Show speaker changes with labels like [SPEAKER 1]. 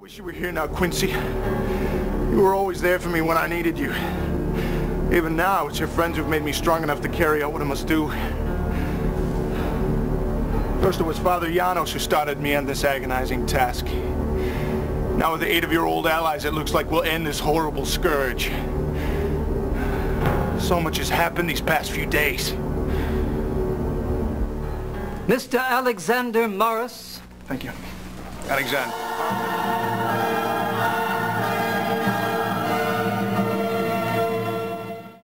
[SPEAKER 1] I wish you were here now, Quincy. You were always there for me when I needed you. Even now, it's your friends who've made me strong enough to carry out what I must do. First it was Father Janos who started me on this agonizing task. Now with the aid of your old allies, it looks like we'll end this horrible scourge. So much has happened these past few days.
[SPEAKER 2] Mr. Alexander Morris.
[SPEAKER 1] Thank you. Alexander.